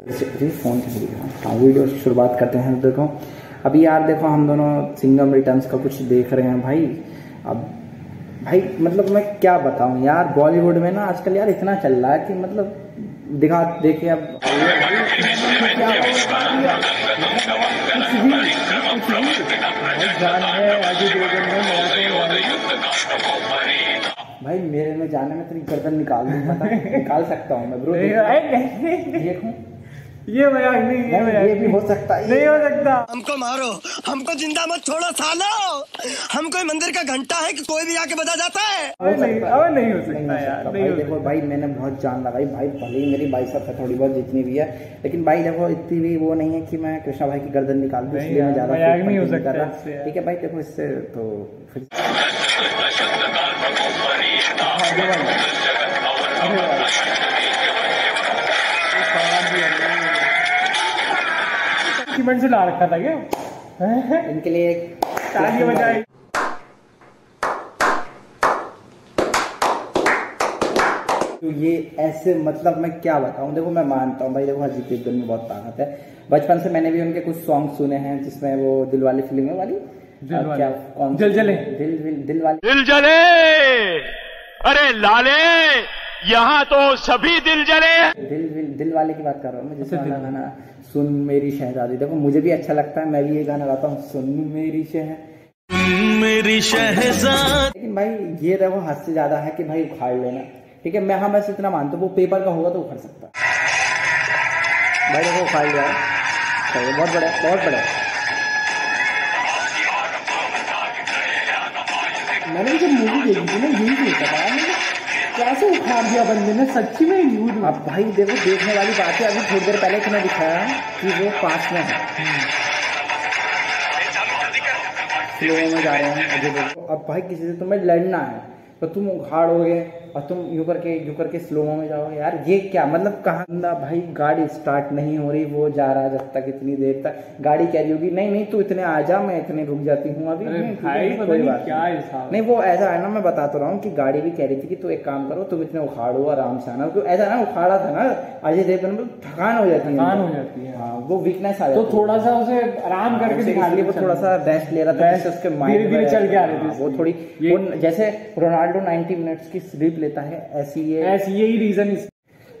Phone रही हाँ video शुरुआत करते हैं। देखो अभी यार देखो हम दोनों सिंगम रिटर्न्स का कुछ देख रहे हैं भाई। अब भाई मतलब मैं क्या बताऊँ? यार बॉलीवुड में ना आजकल यार इतना चल रहा है कि मतलब दिखा देखिए अब। भाई मेरे में जाने में तेरी गर्दन निकाल दूँ? पता निकाल सकता हूँ मैं ब्रो देखूँ? ये मज़ाक नहीं ये मज़ाक ये भी हो सकता है। नहीं हो सकता। हमको मारो हमको ज़िंदा मत छोड़ो सालो। हम कोई मंदिर का घंटा है कि कोई भी आके बजा जाता है? हो नहीं है। अब नहीं हो सकता यार नहीं देखो भाई मैंने बहुत जान लगाई। भाई भले ही मेरी बाइसेप है थोड़ी बहुत जितनी भी है लेकिन भाई देखो इतनी भी वो नहीं है कि मैं कृष्णा भाई की गर्दन निकाल दूँ नहीं इसलिए मैं ज़्यादा नहीं हो सकता। ठीक है भाई देखो इससे तो फिर सीमेंट से ला रखा था क्या? इनके लिए एक ताली बजाई। तो ये ऐसे मतलब मैं क्या बताऊँ? देखो मैं मानता हूँ भाई देखो अजीत देवगन में बहुत ताकत है। बचपन से मैंने भी उनके कुछ सॉन्ग सुने हैं जिसमें वो दिल वाली फ़िल्म है वाली। दिल क्या कौन दिल जले। दिल दिल, दिल वाली दिल जले अरे लाले। यहाँ तो सभी दिल जले दिल दिल दिल वाले की बात कर रहा हूँ मैं जिसमें अच्छा, गाना सुन मेरी शहजादी। देखो मुझे भी अच्छा लगता है मैं भी ये गाना गाता हूँ सुन मेरी शहर मेरी शहजाद। लेकिन भाई ये देखो हद से ज़्यादा है कि भाई उखाड़ लेना। ठीक है मैं हाँ बस इतना मानता हूँ वो पेपर का होगा तो उखाड़ सकता भाई देखो उखाड़ लिया है। बहुत बड़ा बहुत बड़ा मैंने जब मूवी देखी थी ना यही देखा था कैसे उखाड़ दिया बंदे ने? सच्ची में यूज़ अब भाई देखो देखने वाली बात है अभी थोड़ी देर पहले तुम्हें दिखाया कि वो पास में है। स्लो में जा रहे हैं अब भाई किसी से तुम्हें लड़ना है। तो तुम उखाड़ोगे और तुम यूँ करके यूँ करके स्लो में जाओगे। यार ये क्या? मतलब कहाँ ना भाई गाड़ी स्टार्ट नहीं हो रही वो जा रहा है जब तक इतनी देर तक। गाड़ी कह रही होगी नहीं नहीं तू इतने आ जा मैं इतने रुक जाती हूँ अभी। नहीं, भाई है, कोई नहीं बात क्या नहीं। नहीं वो ऐसा है ना मैं बता तो रहा हूँ कि गाड़ी भी कह रही थी कि तू एक काम करो तुम इतने उखाड़ो आराम से आना। क्योंकि ऐसा ना उखाड़ा था ना अजय देवगन में थकान हो जाती है। थकान हो जाती है। हाँ वो वीकनेस आ तो जाती है। थोड़ा सा उसे आराम करके दिखा इसलिए वो थोड़ा सा रेस्ट ले रहा था उसके माइंड चल के आ रही थी वो थोड़ी जैसे रोनाल्डो 90 मिनट्स की स्लीप लेता है ऐसी ये ऐसी यही रीजन इस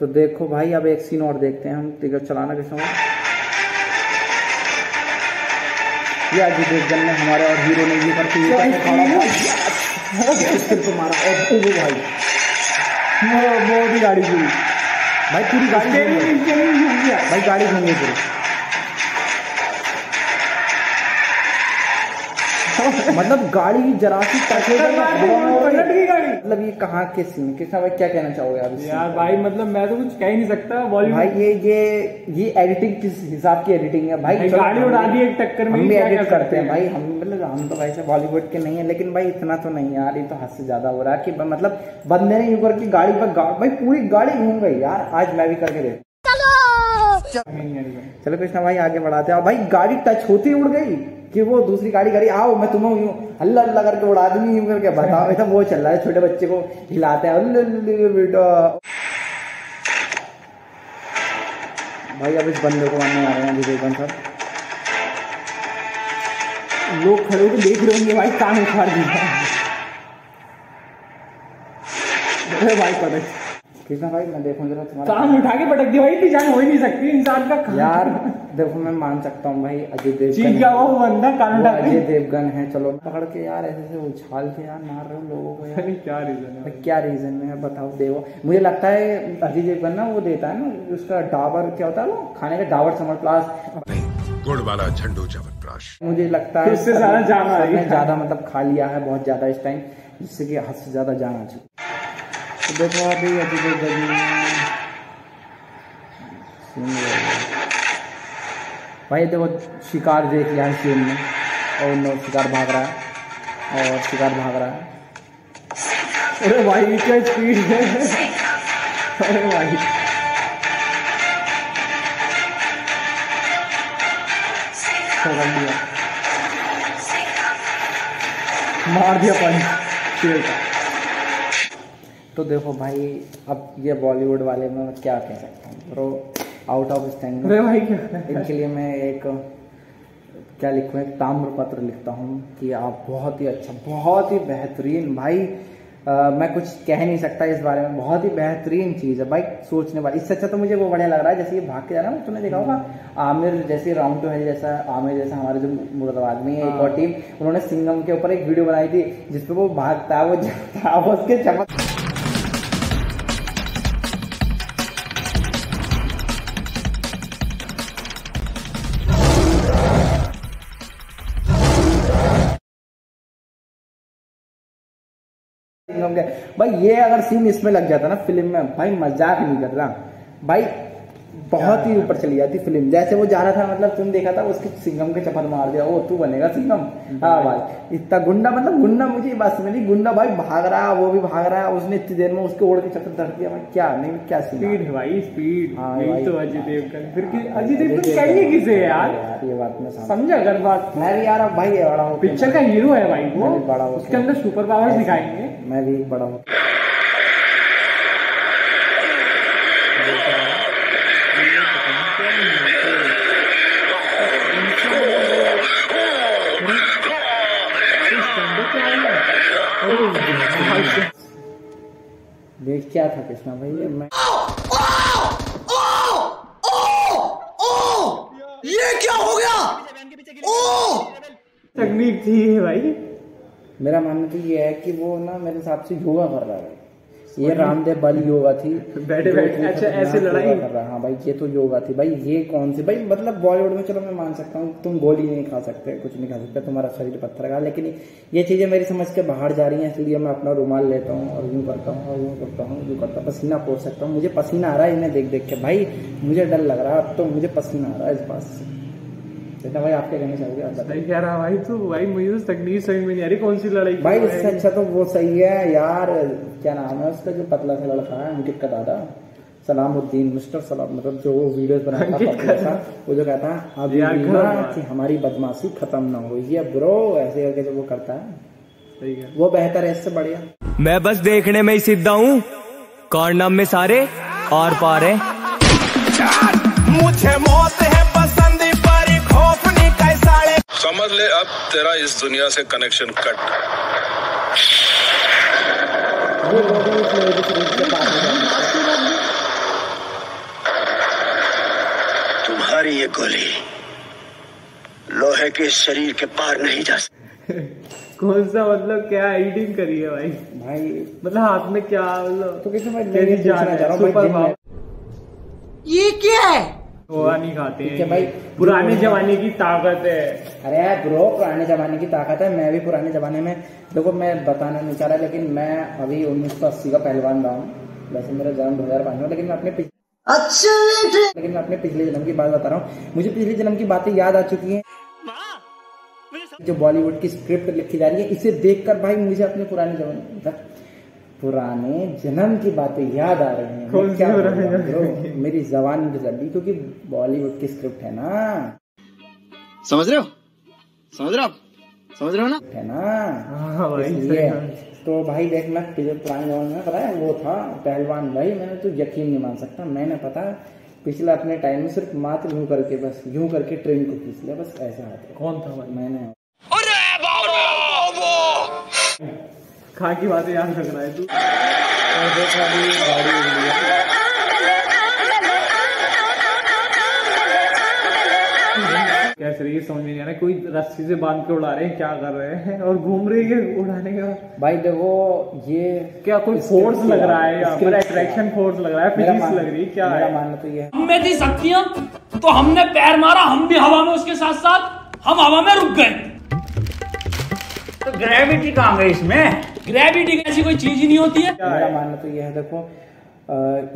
तो देखो भाई अब एक सीन और देखते हैं हम टिकट चलाना किस समय ये अजय देवगन ने हमारे और हीरो ने ये करके ये को मारा और भाई। वो भी गाड़ी पूरी भाई पूरी गाड़ी भाई गाड़ी घूम पूरी। मतलब गाड़ी जरा सी मतलब ये कहाँ के सीन कृष्णा भाई क्या कहना चाहोगे आप यार भाई मतलब मैं तो कुछ कह ही नहीं सकता बॉलीवुड भाई ये ये ये एडिटिंग किस हिसाब की एडिटिंग है? भाई भाई गाड़ी उड़ा दी एक टक्कर में हम भी एडिट करते हैं? भाई हम मतलब हम तो वैसे बॉलीवुड के नहीं है लेकिन भाई इतना तो नहीं यार ये तो हद से ज़्यादा हो रहा है कि मतलब बंदे ने यूँ करके गाड़ी पर भाई पूरी गाड़ी घूम गई यार आज मैं भी करके देख चलो! कृष्णा भाई आगे बढ़ाते हैं। भाई गाड़ी टच होती उड़ गई। कि वो दूसरी गाड़ी करी आओ मैं तुम्हें यूँ हल्ला हल्ला करके उड़ा दूँगी यूँ करके बताओ। ऐसा वो चल रहा है छोटे बच्चे को हिलाते हैं। "अल्ले, अल्ले, बेटा। भाई अब इस बंदे को मारने आ रहे हैं विजय सर लोग खड़े होकर देख रहे होंगे भाई कान उखाड़ दिया। भाई पटक कृष्णा भाई? मैं देखूँ जरा तुम्हारा काम उठा के पटक दिया भाई इतनी जान हो ही नहीं सकती इंसान का काम। यार देखो मैं मान सकता हूँ भाई अजय देवगन गया वो बंदा कान उठा अजय देवगन है चलो। पकड़ के यार ऐसे ऐसे उछाल के यार मार रहे हो लोगों को यार। क्या रीजन है? क्या रीजन है? बताओ देवो मुझे लगता है अजय देवगन ना वो देता है ना उसका डाबर क्या होता है वो? खाने का डाबर समर प्लास। गुड़ वाला झंडू चवनप्राश मुझे लगता है इससे ज़्यादा जान आ रही है। ज़्यादा मतलब खा लिया है बहुत ज़्यादा इस टाइम जिससे कि हद से ज़्यादा जान आ चुकी तो देखो अभी अजय देवगन सीन ये भाई देखो शिकार देख लिया है सीन में और नो शिकार भाग रहा है और शिकार भाग रहा है अरे भाई क्या स्पीड है अरे भाई पकड़ लिया मार दिया पंच शेर का तो देखो भाई अब ये बॉलीवुड वाले में मैं क्या कह सकता हूँ? ब्रो आउट ऑफ़ स्टैंड भाई क्या इनके लिए मैं एक क्या लिखूँ एक ताम्र पत्र लिखता हूँ कि आप बहुत ही अच्छा बहुत ही बेहतरीन भाई आ, मैं कुछ कह नहीं सकता इस बारे में बहुत ही बेहतरीन चीज़ है। भाई सोचने वाली इससे अच्छा तो मुझे वो बढ़िया लग रहा है जैसे ये भाग के जाना तुमने देखा होगा आमिर जैसे राउंड टू है जैसा आमिर जैसा हमारे जो मुरादाबाद में है एक और टीम उन्होंने सिंगम के ऊपर एक वीडियो बनाई थी जिसपे वो भागता है वो जाता है उसके चमक भाई, ये अगर सीन इसमें लग जाता ना फ़िल्म में, भाई मज़ाक नहीं कर रहा भाई बहुत ही ऊपर चली जाती फ़िल्म। जैसे वो जा रहा था मतलब तुम देखा था उसके सिंगम के चपत मार दिया। ओ तू बनेगा सिंगम हाँ भाई। इतना गुंडा मतलब गुंडा मुझे बात समझ गुंडा भाई भाग रहा है वो भी भाग रहा है। उसने इतनी देर में उसके ओढ़ के चपत धर दिया। भाई क्या नहीं क्या स्पीड है भाई स्पीड। हाँ। तो अजय देवगन। फिर कि अजय देवगन चाहिए किसे यार? ये बात मैं समझा अगर बात। मैं भी यार भाई बड़ा पिक्चर का हीरो है भाई वो। बड़ा उसके अंदर सुपर पावर दिखाएँगे। मैं भी बड़ा हूँ क्या था कृष्णा भाई ये मैं ये क्या हो गया? ओ! तकनीक थी भाई। मेरा मानना तो ये है कि वो ना मेरे हिसाब से योगा कर रहा है। ये रामदेव वाली योगा थी। बैठे बैठे, अच्छा, ऐसे लड़ाई? कर रहा। हाँ भाई ये तो योगा थी। भाई ये कौन सी? भाई मतलब बॉलीवुड में चलो मैं मान सकता हूँ तुम गोली नहीं खा सकते कुछ नहीं खा सकते तुम्हारा शरीर पत्थर का लेकिन ये चीज़ें मेरी समझ के बाहर जा रही हैं इसलिए मैं अपना रुमाल लेता हूँ और यूँ करता हूँ और यूँ करता हूँ यूँ करता हूँ। पसीना पोड़ सकता हूँ। मुझे पसीना आ रहा है इन्हें देख देख के। भाई मुझे डर लग रहा है अब तो मुझे पसीना आ रहा है इस बात से। भाई आप क्या कहना चाहोगे आप बताइए कह रहा भाई तो भाई मुझे तो तकनीक समझ में नहीं आ रही कौन सी लड़ाई भाई इससे अच्छा तो वो सही है यार क्या नाम है उसका जो पतला सा लड़का है अंकित का दादा? सलामुद्दीन मिस्टर सलाम मतलब जो वो वीडियोस बनाता है वो जो कहता है यार, बात। कि हमारी बदमाशी खत्म ना हो ये ब्रो ऐसे करके जो वो करता है। वो बेहतर है इससे बढ़िया। मैं बस देखने में ही सीधा हूँ कौन नाम में सारे और पार। है मुझे मौत है। समझ ले अब तेरा इस दुनिया से कनेक्शन कट। तुम्हारी ये गोली लोहे के शरीर के पार नहीं जा सकती। कौन सा मतलब क्या एडिटिंग करी है भाई? भाई मतलब हाथ में क्या मतलब? तो किसी मैं चाह रहा हूँ सुपर ये क्या है? नहीं खाते भाई। पुराने जमाने की ताकत है। अरे ब्रो पुराने जमाने की ताकत है। मैं भी पुराने जमाने में देखो मैं बताना नहीं चाह रहा लेकिन मैं अभी उन्नीस सौ अस्सी का पहलवान रहा हूँ। वैसे मेरा जन्म दो हज़ार पाँच में लेकिन मैं अपने पिछ- अच्छा लेकिन मैं अपने पिछले जन्म की बात बता रहा हूँ। मुझे पिछले जन्म की बातें याद आ चुकी हैं। जो बॉलीवुड की स्क्रिप्ट लिखी जा रही है इसे देखकर भाई मुझे अपने पुराने जमाने पुराने जन्म की बातें याद आ रही हैं। कौन क्या बोलूँ जन्म bro? मेरी जबान चल रही क्योंकि बॉलीवुड की स्क्रिप्ट है ना। समझ रहे हो? समझ रहे हो समझ रहे हो ना? है ना? हाँ भाई इसलिए तो भाई देख मैं पिछले पुराने जमाने में पता है वो था पहलवान भाई मैंने तो यकीन नहीं मान सकता। मैंने पता पिछले अपने टाइम में सिर्फ़ मात्र यूँ करके बस यूँ करके ट्रेन को खींच लिया बस ऐसा हाथ कौन था भाई? मैंने खा की बातें याद रख रहा है तू। और देखा अभी गाड़ी उड़ गई है। समझ में नहीं आ रहा कोई रस्सी से बाँध के उड़ा रहे हैं क्या कर रहे हैं और घूम रही है उड़ाने का भाई देखो ये क्या कोई फोर्स लग रहा है यहाँ पर? अट्रैक्शन फोर्स लग रहा है फिजिक्स लग रही है क्या है? मानना तो ये है। में थी शक्तियाँ तो हमने पैर मारा हम भी हवा में उसके साथ साथ हम हवा में रुक गए। तो ग्रेविटी काम है इसमें? ग्रेविटी ऐसी कोई चीज़ ही नहीं होती है। मेरा मानना तो यह है देखो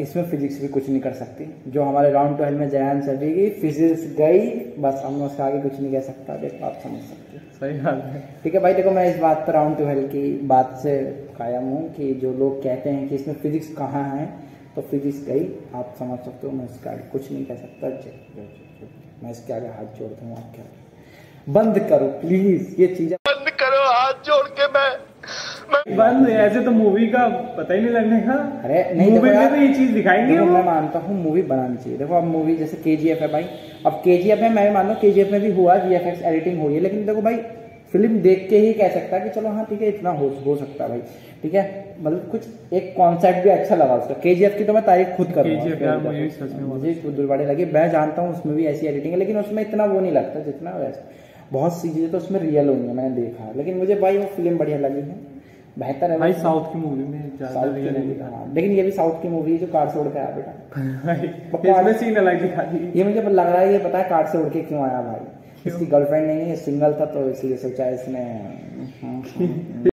इसमें फिजिक्स भी कुछ नहीं कर सकती। जो हमारे राउंड ट्वेल्व में जयान चली गई फिजिक्स गई बस हम उसके आगे कुछ नहीं कह सकता देखो आप समझ सकते सही बात है। ठीक है भाई देखो मैं इस बात पर राउंड ट्वेल्व की बात से कायम हूँ कि जो लोग कहते हैं कि इसमें फिजिक्स कहाँ है तो फिजिक्स गई आप समझ सकते हो मैं इसके आगे कुछ नहीं कह सकता। जय। मैं इसके आगे हाथ जोड़ता हूँ आपके आगे बंद करो प्लीज़ ये चीज़ें बंद करो मैं मैं ऐसे तो मूवी का पता ही नहीं लगने का। अरे नहीं मूवी में तो ये चीज़ दिखाएँगे देखो मैं मानता हूँ मूवी बनानी चाहिए। देखो अब मूवी जैसे के जी एफ़ है भाई। अब के जी एफ़ है मैं मान हूँ के जी एफ़ में भी हुआ वी एडिटिंग हुई है लेकिन देखो भाई फ़िल्म देख के ही कह सकता है कि चलो हाँ ठीक है इतना हो हो सकता है भाई। ठीक है? मतलब कुछ एक कॉन्सेप्ट भी अच्छा लगा उसका। के जी एफ़ की तो मैं तारीफ़ खुद यार मुझे भी सच में बहुत मुझे खुद बड़े लगे। मैं जानता हूँ उसमें भी ऐसी एडिटिंग है लेकिन उसमें इतना वो नहीं लगता जितना वैसे। बहुत सी चीज़ें तो उसमें रियल होंगी मैंने देखा। लेकिन मुझे भाई वो फ़िल्म बढ़िया लगी है। बेहतर है भाई साउथ की मूवी में ज़्यादा साउथ की मूवी हाँ, लेकिन ये भी साउथ की मूवी है जो कार से उड़ के आया बेटा। भाई इसमें सीन अलग दिखा ये मुझे लग रहा है ये पता है कार से उड़ के क्यों आया भाई? इसकी गर्लफ्रेंड नहीं है सिंगल था तो इसलिए सोचा इसने